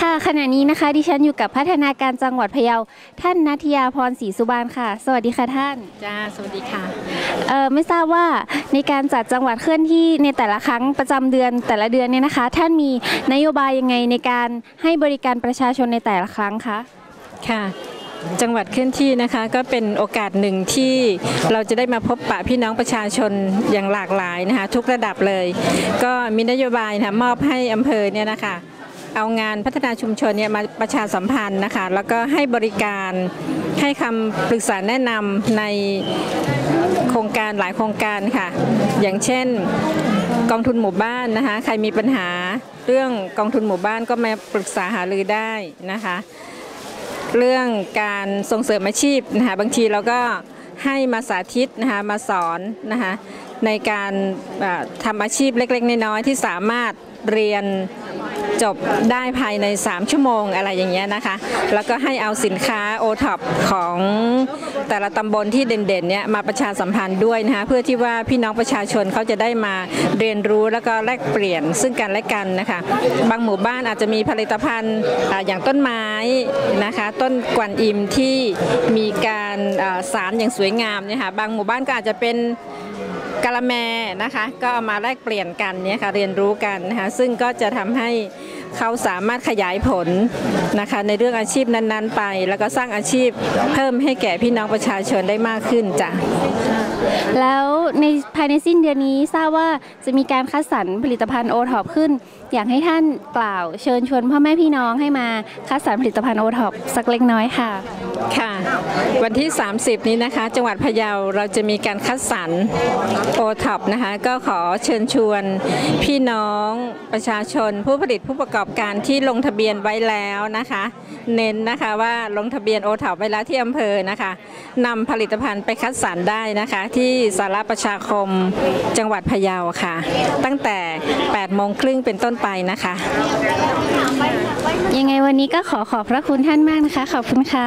ค่ะขณะนี้นะคะดิฉันอยู่กับพัฒนาการจังหวัดพะเยา ท่านนัทยาพรศรีสุบานค่ะ สวัสดีค่ะท่านจ้าสวัสดีค่ะเอ่อไม่ทราบว่าในการจัดจังหวัดเคลื่อนที่ในแต่ละครั้งประจำเดือนแต่ละเดือนเนี่ยนะคะ ท่านมีนโยบายยังไงในการให้บริการประชาชนในแต่ละครั้งคะค่ะจังหวัดเคลื่อนที่นะคะก็เป็นโอกาสหนึ่งที่เราจะได้มาพบปะพี่น้องประชาชนอย่างหลากหลายนะคะทุกระดับเลย ก็มีนโยบายนะคะมอบให้อำเภอเนี่ยนะคะ เอางานพัฒนาชุมชนเนี่ยมาประชาสัมพันธ์นะคะ แล้วก็ให้บริการให้คำปรึกษาแนะนำในโครงการหลายโครงการค่ะ อย่างเช่นกองทุนหมู่บ้านนะคะ ใครมีปัญหาเรื่องกองทุนหมู่บ้านก็มาปรึกษาหารือได้นะคะ เรื่องการส่งเสริมอาชีพนะคะบางทีเราก็ให้มาสาธิตนะคะมาสอนนะคะในการทำอาชีพเล็ก ๆ น้อยๆที่สามารถเรียน จบได้ภายใน 3 ชั่วโมงอะไรอย่างเงี้ยนะคะ แล้วก็ให้เอาสินค้าโอท็อปของแต่ละตำบลที่เด่นๆเนี่ยมาประชาสัมพันธ์ด้วยนะคะเพื่อที่ว่าพี่น้องประชาชนเขาจะได้มาเรียนรู้แล้วก็แลกเปลี่ยนซึ่งกันและกันนะคะ บางหมู่บ้านอาจจะมีผลิตภัณฑ์อย่างต้นไม้นะคะ ต้นกวนอิมที่มีการสารอย่างสวยงามเนี่ยค่ะบางหมู่บ้านก็อาจจะเป็นกะละแมนะคะ ก็เอามาแลกเปลี่ยนกันเนี่ยค่ะเรียนรู้กันนะคะซึ่งก็จะทำให้ เขาสามารถขยายผลนะคะในเรื่องอาชีพนั้นๆ ไป แล้วก็สร้างอาชีพเพิ่มให้แก่พี่น้องประชาชนได้มากขึ้นจ้ะแล้วในภายในสิ้นเดือนนี้ทราบว่าจะมีการคัดสรรผลิตภัณฑ์โอท็อปขึ้น อยากให้ท่านกล่าวเชิญชวนพ่อแม่พี่น้องให้มาคัดสรรผลิตภัณฑ์โอท็อปสักเล็กน้อยค่ะค่ะ วันที่ 30 นี้นะคะ จังหวัดพะเยาเราจะมีการคัดสรรโอท็อปนะคะ ก็ขอเชิญชวนพี่น้องประชาชนผู้ผลิตผู้ประกอบอบการที่ลงทะเบียนไว้แล้วนะคะ เน้นนะคะว่าลงทะเบียนโอท็อปไว้แล้วที่อำเภอนะคะนำผลิตภัณฑ์ไปคัดสรรได้นะคะ ที่ศาลาประชาคมจังหวัดพะเยาค่ะ ตั้งแต่8โมงครึ่งเป็นต้นไปนะคะ ยังไงวันนี้ก็ขอขอบพระคุณท่านมากนะคะ ขอบคุณค่ะ